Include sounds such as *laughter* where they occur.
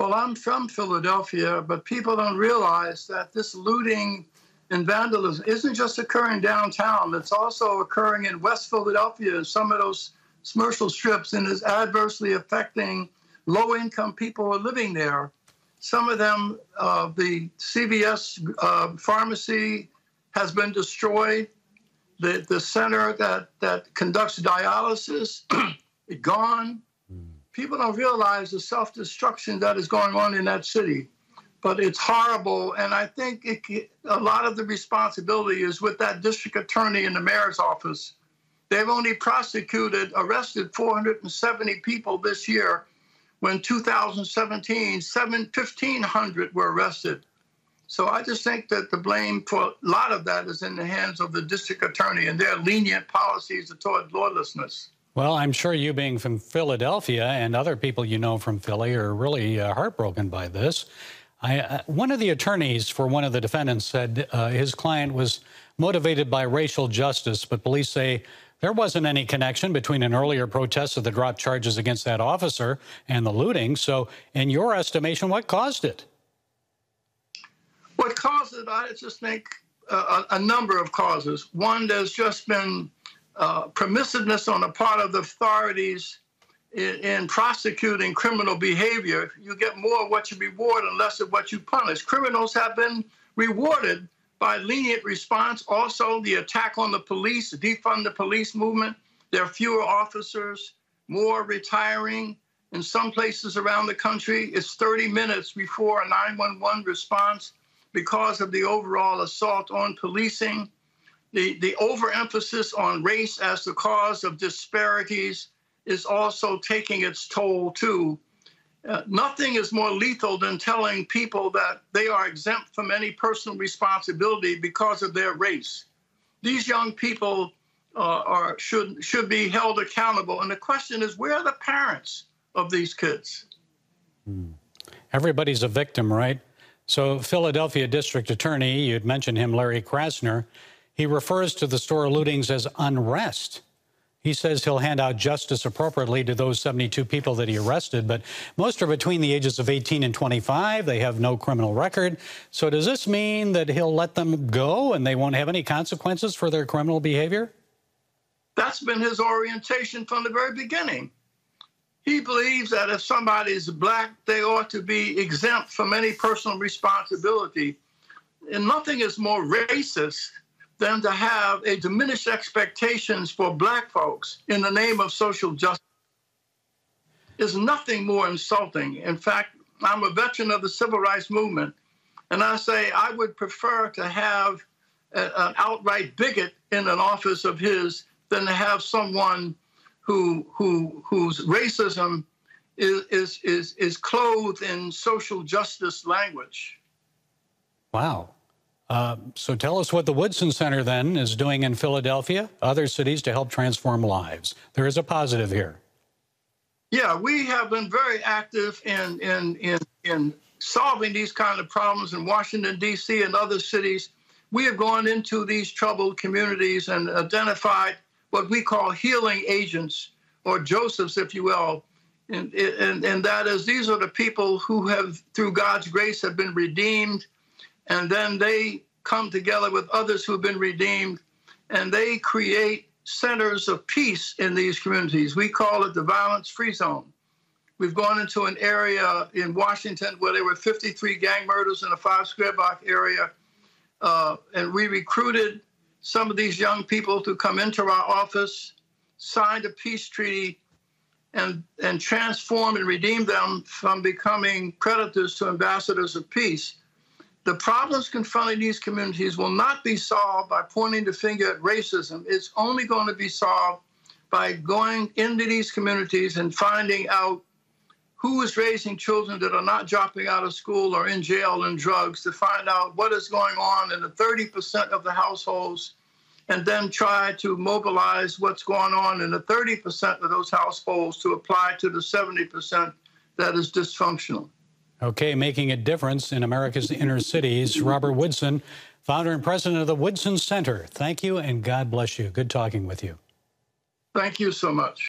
Well, I'm from Philadelphia, but people don't realize that this looting and vandalism isn't just occurring downtown, it's also occurring in West Philadelphia and some of those commercial strips and is adversely affecting low income people who are living there. Some of them, uh, the CVS uh, pharmacy has been destroyed. The, the center that, that conducts dialysis *clears throat* gone. People don't realize the self destruction that is going on in that city but it's horrible. And I think it, a lot of the responsibility is with that district attorney in the mayor's office. They've only prosecuted, arrested 470 people this year, when 2017, 7, 1,500 were arrested. So I just think that the blame for a lot of that is in the hands of the district attorney and their lenient policies toward lawlessness. Well, I'm sure you being from Philadelphia and other people you know from Philly are really uh, heartbroken by this. I, uh, one of the attorneys for one of the defendants said uh, his client was motivated by racial justice, but police say there wasn't any connection between an earlier protest of the drop charges against that officer and the looting. So, in your estimation, what caused it? What caused it, I just think uh, a, a, number of causes. One, there's just been uh, permissiveness on the part of the authorities in, in, prosecuting criminal behavior. You get more of what you reward and less of what you punish. Criminals have been rewarded by lenient response. Also, the attack on the police, defund the police movement. There are fewer officers, more retiring. In some places around the country, it's 30 minutes before a 911 response because of the overall assault on policing. The, the overemphasis on race as the cause of disparities is also taking its toll too. Uh, nothing is more lethal than telling people that they are exempt from any personal responsibility because of their race. These young people uh, are should should be held accountable, and the question is, where are the parents of these kids? Hmm. Everybody's a victim, right? So, Philadelphia District Attorney, you'd mentioned him, Larry Krasner, he refers to the store lootings as unrest. He says he'll hand out justice appropriately to those 72 people that he arrested, but most are between the ages of 18 and 25. They have no criminal record. So does this mean that he'll let them go and they won't have any consequences for their criminal behavior? That's been his orientation from the very beginning. He believes that if somebody is black, they ought to be exempt from any personal responsibility. And nothing is more racist than to have a diminished expectations for black folks in the name of social justice is nothing more insulting. In fact, I'm a veteran of the civil rights movement, and I say I would prefer to have a, an outright bigot in an office of his than to have someone who who whose racism is is is, is clothed in social justice language. Wow. Uh, so tell us what the Woodson Center then is doing in Philadelphia, other cities to help transform lives. There is a positive here. Yeah, we have been very active in in in in solving these kind of problems in Washington D.C. and other cities. We have gone into these troubled communities and identified what we call healing agents or Josephs, if you will. And, and, and that is, these are the people who have, through God's grace, have been redeemed and then they come together with others who have been redeemed, and they create centers of peace in these communities. We call it the violence free zone. We've gone into an area in Washington where there were 53 gang murders in a five square block area. Uh, and we recruited some of these young people to come into our office, signed a peace treaty, and, and transform and redeem them from becoming predators to ambassadors of peace. The problems confronting these communities will not be solved by pointing the finger at racism. It's only going to be solved by going into these communities and finding out who is raising children that are not dropping out of school or in jail and drugs to find out what is going on in the 30% of the households and then try to mobilize what's going on in the 30% of those households to apply to the 70% that is dysfunctional. Okay, making a difference in America's inner cities. Robert Woodson, founder and president of the Woodson Center. Thank you and God bless you. Good talking with you. Thank you so much.